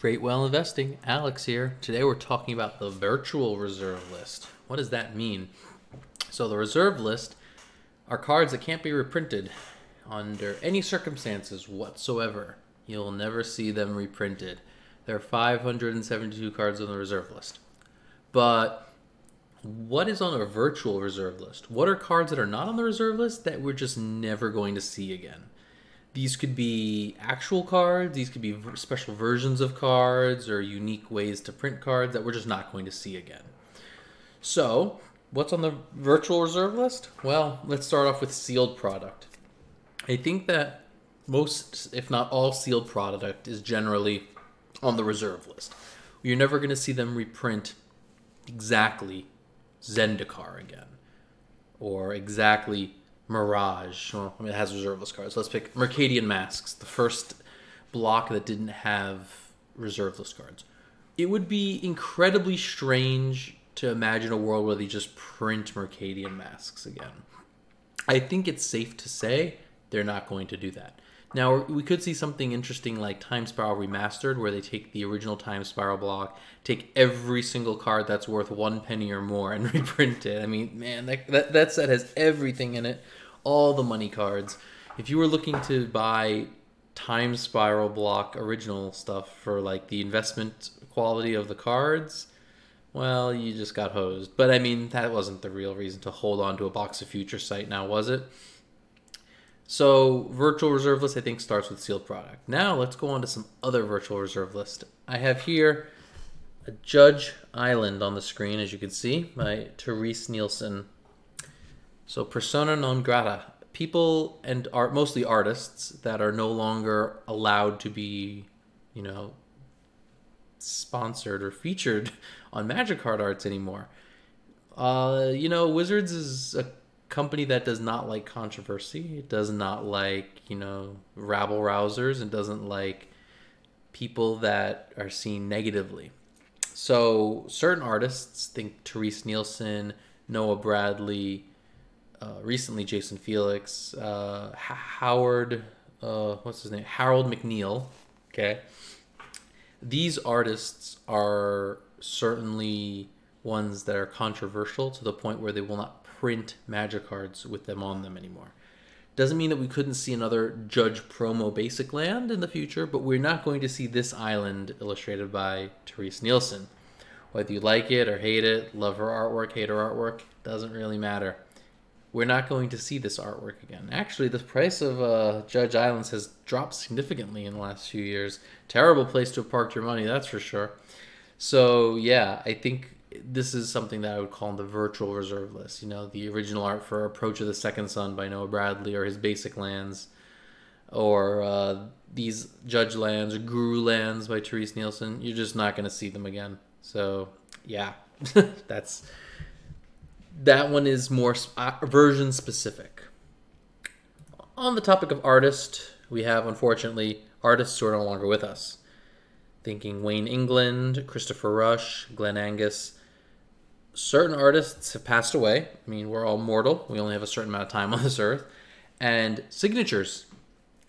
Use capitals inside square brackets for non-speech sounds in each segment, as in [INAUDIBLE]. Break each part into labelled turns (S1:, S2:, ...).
S1: Great Whale Investing, Alex here. Today we're talking about the virtual reserve list. What does that mean? So, the reserve list are cards that can't be reprinted under any circumstances whatsoever. You'll never see them reprinted. There are 572 cards on the reserve list. But what is on a virtual reserve list? What are cards that are not on the reserve list that we're just never going to see again? These could be actual cards, these could be special versions of cards, or unique ways to print cards that we're just not going to see again. So, what's on the virtual reserve list? Well, let's start off with sealed product. I think that most, if not all, sealed product is generally on the reserve list. You're never going to see them reprint exactly Zendikar again, or exactly Mirage. Well, I mean, it has reserve list cards. Let's pick Mercadian Masks, the first block that didn't have reserve list cards. It would be incredibly strange to imagine a world where they just print Mercadian Masks again. I think it's safe to say they're not going to do that. Now, we could see something interesting like Time Spiral Remastered, where they take the original Time Spiral block, take every single card that's worth one penny or more, and [LAUGHS] reprint it. I mean, man, that, that, that set has everything in it, all the money cards. If you were looking to buy Time Spiral block original stuff for like the investment quality of the cards, well, you just got hosed. But I mean, that wasn't the real reason to hold on to a box of future sight now, was it? So virtual reserve list, I think, starts with sealed product. Now let's go on to some other virtual reserve list. I have here a Judge Island on the screen, as you can see, by Terese Nielsen. So persona non grata, people and art, mostly artists that are no longer allowed to be, you know, sponsored or featured [LAUGHS] on Magic Card Arts anymore. Uh, you know, Wizards is a company that does not like controversy. It does not like, you know, rabble rousers and doesn't like people that are seen negatively. So certain artists, think Terese Nielsen, Noah Bradley, recently Jason Felix, uh, Howard, uh, what's his name? Harold McNeill. Okay. These artists are certainly ones that are controversial to the point where they will not print magic cards with them on them anymore. Doesn't mean that we couldn't see another Judge promo basic land in the future, but we're not going to see this island illustrated by Terese Nielsen. Whether you like it or hate it, love her artwork, hate her artwork, doesn't really matter. We're not going to see this artwork again. Actually, the price of uh, Judge Islands has dropped significantly in the last few years. Terrible place to have parked your money, that's for sure. So, yeah, I think this is something that I would call the virtual reserve list. You know, the original art for Approach of the Second Sun by Noah Bradley, or his basic lands, or uh, these Judge lands, or Guru lands by Terese Nielsen. You're just not going to see them again. So, yeah, [LAUGHS] that's that one is more uh, version specific. On the topic of artist, we have unfortunately artists who are no longer with us. Thinking Wayne England, Christopher Rush, Glen Angus certain artists have passed away. I mean, we're all mortal. We only have a certain amount of time on this earth. And signatures,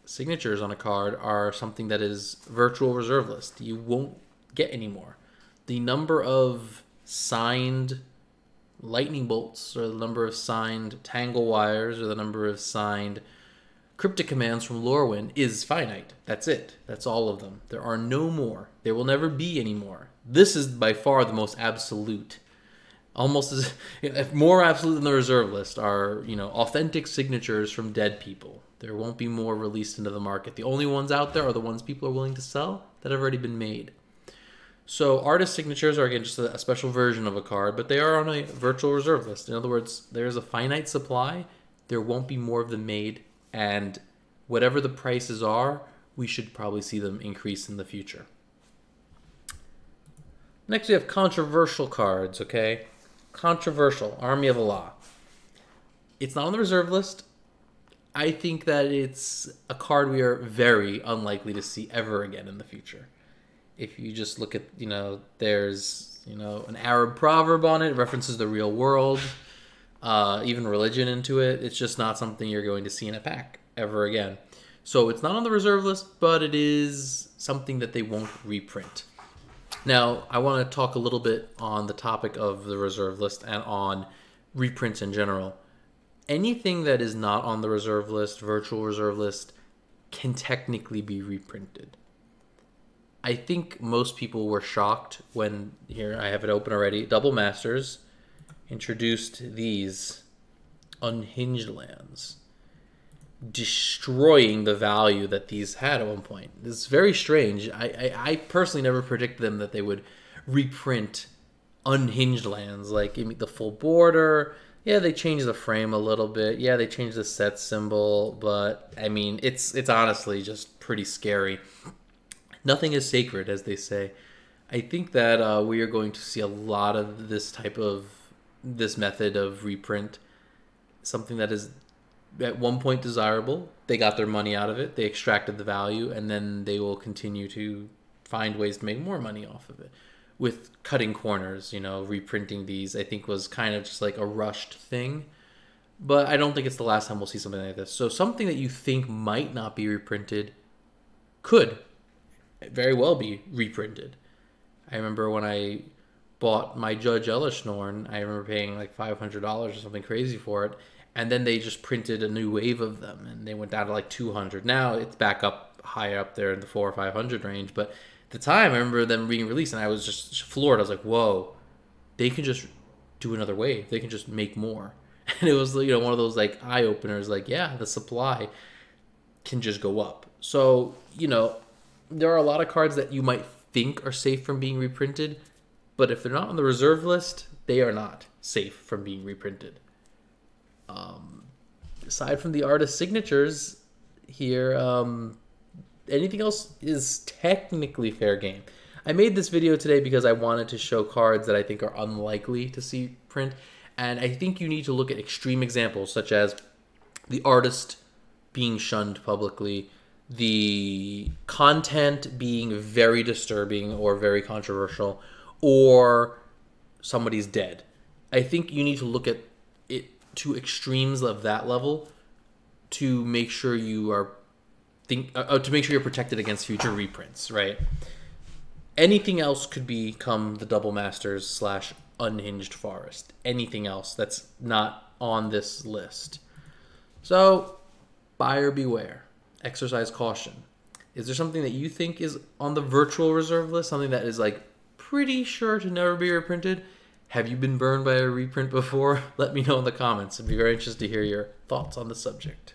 S1: signatures on a card are something that is virtual reserve list. You won't get anymore. The number of signed lightning bolts, or the number of signed tangle wires, or the number of signed cryptic commands from Lorwyn is finite. That's it. That's all of them. There are no more. There will never be any more. This is by far the most absolute almost as if [LAUGHS] more absolute than the reserve list are you know authentic signatures from dead people there won't be more released into the market the only ones out there are the ones people are willing to sell that have already been made so artist signatures are again just a, special version of a card but they are on a virtual reserve list in other words there's a finite supply there won't be more of them made and whatever the prices are we should probably see them increase in the future Next, we have controversial cards, okay? controversial Army of Allah. It's not on the reserve list. I think that it's a card we are very unlikely to see ever again in the future. If you just look at, you know, there's, you know, an Arab proverb on it, references the real world, uh, even religion into it. It's just not something you're going to see in a pack ever again. So it's not on the reserve list, but it is something that they won't reprint. Now, I want to talk a little bit on the topic of the reserve list and on reprints in general. Anything that is not on the reserve list, virtual reserve list, can technically be reprinted. I think most people were shocked when here I have it open already. Double Masters introduced these unhinged lands, destroying the value that these had at one point. It's very strange. I, I, I personally never predicted them that they would reprint unhinged lands like the full border. Yeah, they changed the frame a little bit. Yeah, they changed the set symbol, but I mean, it's it's honestly just pretty scary nothing is sacred, as they say. I think that uh, we are going to see a lot of this type of this method of reprint, something that is at one point desirable. They got their money out of it, they extracted the value, and then they will continue to find ways to make more money off of it. With cutting corners, you know, reprinting these, I think was kind of just like a rushed thing. But I don't think it's the last time we'll see something like this. So something that you think might not be reprinted could very well be reprinted. I remember when I bought my Judge Elesh Norn, I remember paying like five hundred dollars or something crazy for it, and then they just printed a new wave of them, and they went down to like two hundred. Now it's back up higher up there in the four or five hundred range, but at the time I remember them being released, and I was just floored. I was like, "Whoa, they can just do another wave. They can just make more." [LAUGHS] And it was you know one of those like eye openers. Like, yeah, the supply can just go up. So you know there are a lot of cards that you might think are safe from being reprinted, but if they're not on the reserve list, they are not safe from being reprinted. Um, aside from the artist signatures here, um, anything else is technically fair game. I made this video today because I wanted to show cards that I think are unlikely to see print, and I think you need to look at extreme examples such as the artist being shunned publicly, the content being very disturbing or very controversial or somebody's dead. I think you need to look at it to extremes of that level to make sure you are think uh, uh to make sure you're protected against future reprints, right? Anything else could become the double masters slash unhinged forest. Anything else that's not on this list. So buyer beware exercise caution. Is there something that you think is on the virtual reserve list? Something that is like pretty sure to never be reprinted? Have you been burned by a reprint before? [LAUGHS] Let me know in the comments. I'd be very interested to hear your thoughts on the subject.